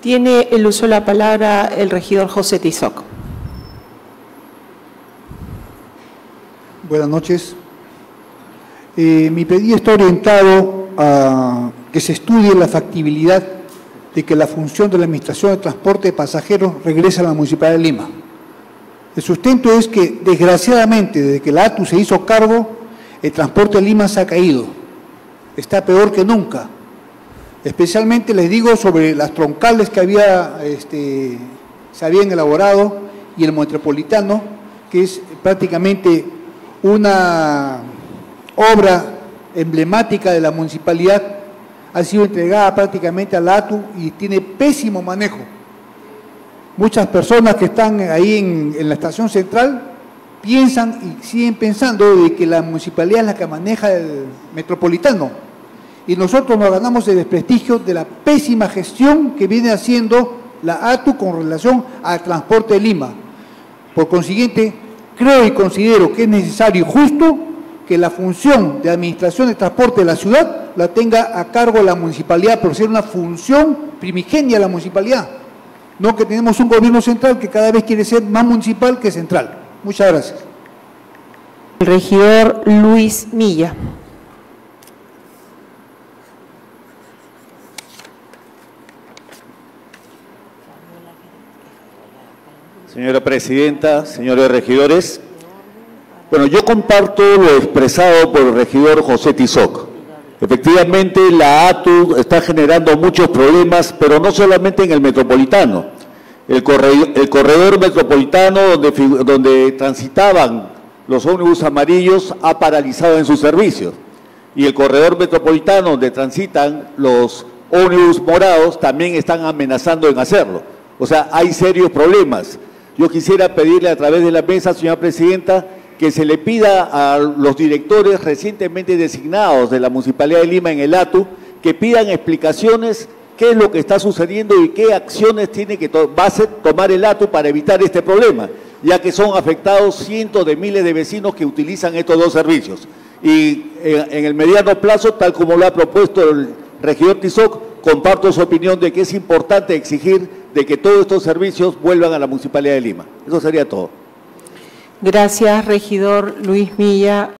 Tiene el uso de la palabra el regidor José Tizoc. Buenas noches. Eh, mi pedido está orientado a que se estudie la factibilidad de que la función de la Administración de Transporte de Pasajeros regrese a la Municipalidad de Lima. El sustento es que, desgraciadamente, desde que la ATU se hizo cargo, el transporte de Lima se ha caído. Está peor que nunca. Especialmente les digo sobre las troncales que había, este, se habían elaborado y el metropolitano, que es prácticamente una obra emblemática de la municipalidad, ha sido entregada prácticamente a la ATU y tiene pésimo manejo. Muchas personas que están ahí en, en la estación central piensan y siguen pensando de que la municipalidad es la que maneja el metropolitano. Y nosotros nos ganamos el desprestigio de la pésima gestión que viene haciendo la ATU con relación al transporte de Lima. Por consiguiente, creo y considero que es necesario y justo que la función de administración de transporte de la ciudad la tenga a cargo la municipalidad, por ser una función primigenia de la municipalidad. No que tenemos un gobierno central que cada vez quiere ser más municipal que central. Muchas gracias. El regidor Luis Milla. Señora Presidenta, señores regidores, bueno, yo comparto lo expresado por el regidor José Tizoc. Efectivamente, la ATU está generando muchos problemas, pero no solamente en el metropolitano. El corredor, metropolitano donde, donde transitaban los ómnibus amarillos ha paralizado en sus servicios. Y el corredor metropolitano donde transitan los ómnibus morados también están amenazando en hacerlo. O sea, hay serios problemas. Yo quisiera pedirle a través de la mesa, señora Presidenta, que se le pida a los directores recientemente designados de la Municipalidad de Lima en el ATU que pidan explicaciones qué es lo que está sucediendo y qué acciones tiene que tomar el ATU para evitar este problema, ya que son afectados cientos de miles de vecinos que utilizan estos dos servicios. Y eh, en, el mediano plazo, tal como lo ha propuesto el regidor Tizoc, comparto su opinión de que es importante exigir de que todos estos servicios vuelvan a la Municipalidad de Lima. Eso sería todo. Gracias, regidor Luis Milla.